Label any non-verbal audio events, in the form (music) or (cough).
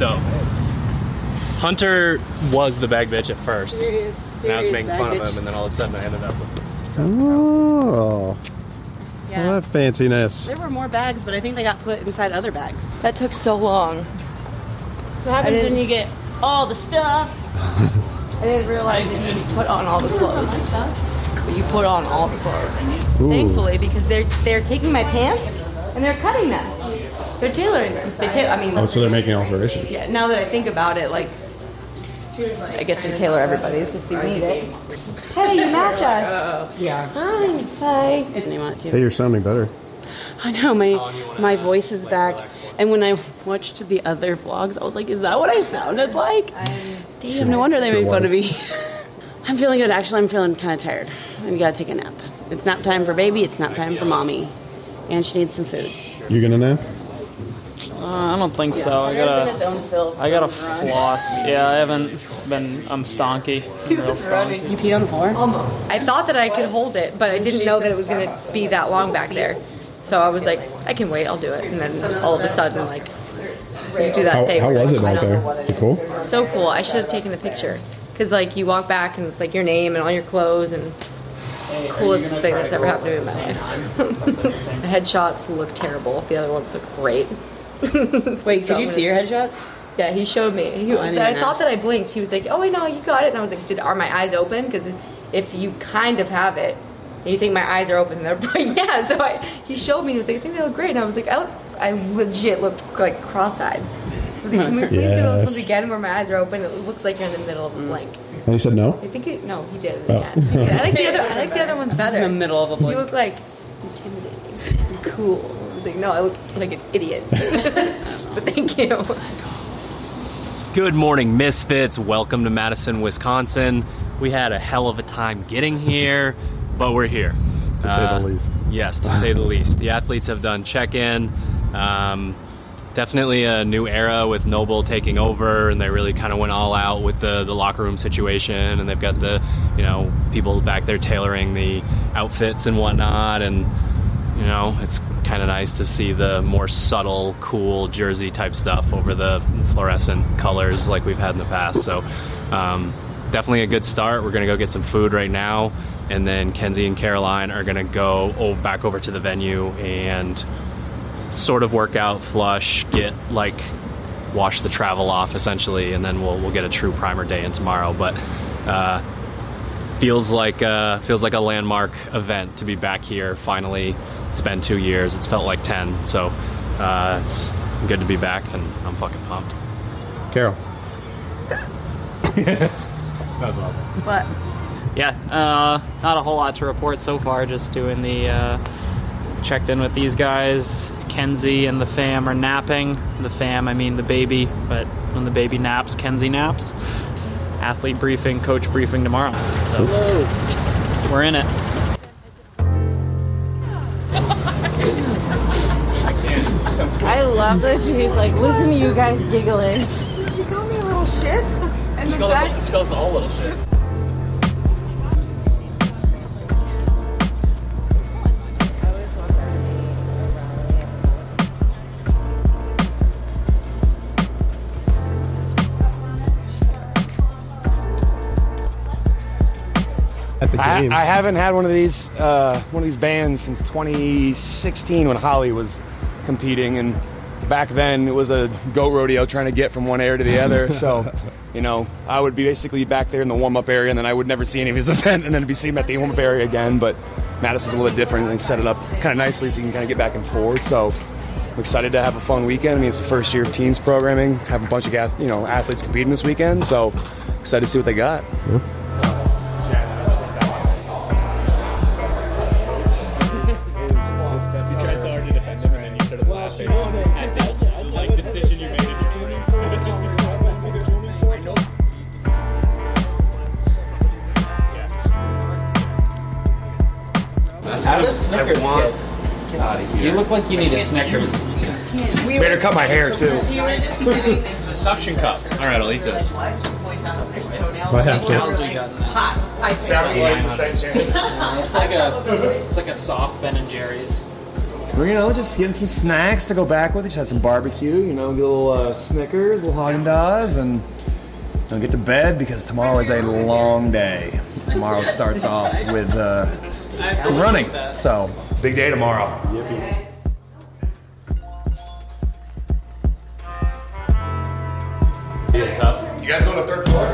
dope. Hunter was the bag bitch at first. Serious, and I was making fun bitch. of him, and then all of a sudden I ended up with this. Oh, Yeah. well, that fanciness. There were more bags, but I think they got put inside other bags. That took so long. So what happens when you get all the stuff? (laughs) I didn't realize that you put on all the clothes. But you put on all the clothes. Ooh. Thankfully, because they're they're taking my pants and they're cutting them. They're tailoring them. They ta- I mean, Oh, so they're making alterations. yeah. Now that I think about it, like, I guess they tailor everybody's if they need it. Hey, you match us. Yeah. Hi. Hi. They want it Hey, you're sounding better. I know my my voice is back, and when I watched the other vlogs, I was like, "Is that what I sounded like?" Damn, no wonder they Sure made fun of me. (laughs) I'm feeling good. Actually, I'm feeling kind of tired. I gotta take a nap. It's nap time for baby. It's nap time for mommy, and she needs some food. You gonna nap? Uh, I don't think so. I gotta, I gotta floss. Yeah, I haven't been. I'm stonky. I'm real stonky. You pee on the floor? Almost. I thought that I could hold it, but I didn't know that it was gonna be that long back there. So I was like, I can wait. I'll do it. And then all of a sudden, like, you do that How, thing. how was it like, back I there? what Is it cool? So cool. I should have taken a picture. Cause like you walk back and it's like your name and all your clothes and coolest thing that's ever happened to me in my life. (laughs) the headshots look terrible. The other ones look great. (laughs) Wait, did you see your headshots? Yeah, he showed me. He, Oh, I I thought that I blinked. He was like, "Oh, wait, no, you got it." And I was like, "Did are my eyes open?" Because if you kind of have it, and you think my eyes are open, they're (laughs) yeah. So I, he showed me. He was like, "I think they look great." And I was like, "I, look, I legit looked like cross-eyed." I was like, "Can we please do those ones again where my eyes are open? It looks like you're in the middle of a mm. blank." And he said no? I think it. No, he did it Oh. again. He said, I like the other. I like the other (laughs) ones better. In the middle of a You look like intimidating, cool. I was like, no, I look like an idiot. (laughs) but thank you. Good morning, Misfits. Welcome to Madison, Wisconsin. We had a hell of a time getting here, but we're here. To say the least. Yes, to say the least. The athletes have done check in. Um, definitely a new era with NOBULL taking over, and they really kind of went all out with the, the locker room situation. And they've got the, you know, people back there tailoring the outfits and whatnot. And, you know, it's kind of nice to see the more subtle, cool jersey type stuff over the fluorescent colors like we've had in the past. So, um, definitely a good start. We're going to go get some food right now, and then Kenzie and Caroline are going to go back over to the venue and sort of work out, flush, get like wash the travel off essentially, and then we'll we'll get a true primer day in tomorrow. But uh, feels like uh, feels like a landmark event to be back here finally. It's been two years. It's felt like ten. So uh, it's good to be back, and I'm fucking pumped. Carol. That was awesome. But Yeah, uh, not a whole lot to report so far. Just doing the uh, checked in with these guys. Kenzie and the fam are napping. The fam, I mean the baby, but when the baby naps, Kenzie naps. Athlete briefing, coach briefing tomorrow. So we're in it. I love that she's like, listen to you guys giggling. she called me a little shit. And the fact She calls all little shits. At the I. I haven't had one of these uh, one of these bands since 2016 when Holly was competing, and back then it was a goat rodeo trying to get from one area to the other. (laughs) So, you know, I would be basically back there in the warm up area, and then I would never see any of his (laughs) event, and then be seeing him at the warm up area again. But Madison's a little bit different, and they set it up kind of nicely so you can kind of get back and forth. So. I'm excited to have a fun weekend. I mean, it's the first year of teens programming. Have a bunch of you know athletes competing this weekend, so excited to see what they got. You Have a Snickers kid. Get out of here. You look like you need a Snickers. Better cut my hair too. (laughs) This is a suction cup. All right, I'll eat this. What happened? Seventy-eight percent chance. It's like a, it's like a soft Ben and Jerry's. we're you know just getting some snacks to go back with. Just had some barbecue, you know, get a little uh, Snickers, a little Haagen Dazs, and I'll get to bed because tomorrow is a long day. Tomorrow starts off with uh, some running, so big day tomorrow. You guys to third floor?